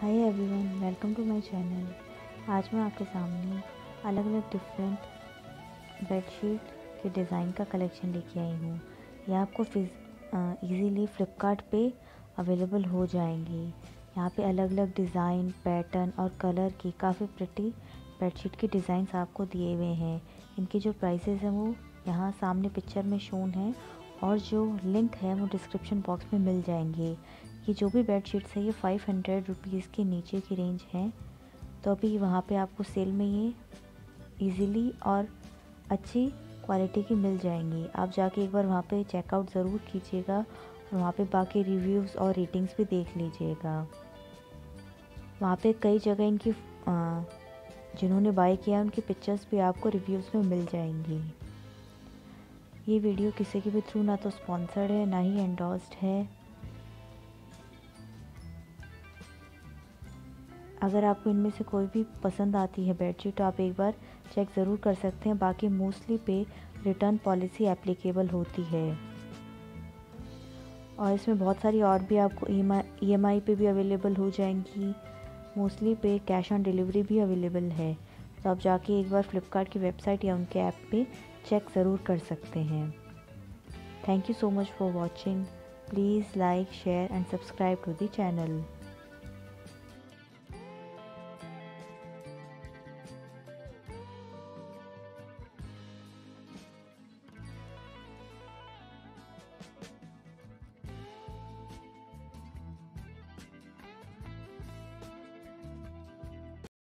Hi everyone welcome to my channel आज मैं आपके सामने अलग अलग डिफरेंट बेडशीट के डिज़ाइन का कलेक्शन लेके आई हूँ। ये आपको इजीली फ़्लिपकार्ट पे अवेलेबल हो जाएँगी। यहाँ पे अलग अलग डिज़ाइन पैटर्न और कलर की काफ़ी प्रिटी बेडशीट के डिज़ाइंस आपको दिए हुए हैं। इनके जो प्राइसेस हैं वो यहाँ सामने पिक्चर में शोन है और जो लिंक है वो डिस्क्रिप्शन बॉक्स में मिल जाएँगे। ये जो भी बेड शीट्स है, ये फाइव हंड्रेड रुपीज़ के नीचे की रेंज है। तो अभी वहाँ पे आपको सेल में ये इजीली और अच्छी क्वालिटी की मिल जाएँगी। आप जाके एक बार वहाँ पे चेकआउट ज़रूर कीजिएगा और वहाँ पे बाकी रिव्यूज़ और रेटिंग्स भी देख लीजिएगा। वहाँ पे कई जगह इनकी जिन्होंने बाय किया उनकी पिक्चर्स भी आपको रिव्यूज़ में मिल जाएँगी। ये वीडियो किसी के भी थ्रू ना तो स्पॉन्सर्ड है, ना ही एंडोस्ड है। अगर आपको इनमें से कोई भी पसंद आती है बेडशीट तो आप एक बार चेक ज़रूर कर सकते हैं। बाकी मोस्टली पे रिटर्न पॉलिसी एप्लीकेबल होती है। और इसमें बहुत सारी और भी आपको ई एम आई पे भी अवेलेबल हो जाएँगी। मोस्टली पे कैश ऑन डिलीवरी भी अवेलेबल है। तो आप जाके एक बार फ्लिपकार्ट की वेबसाइट या उनके ऐप पे चेक ज़रूर कर सकते हैं। Thank you so much for watching please like share and subscribe to the channel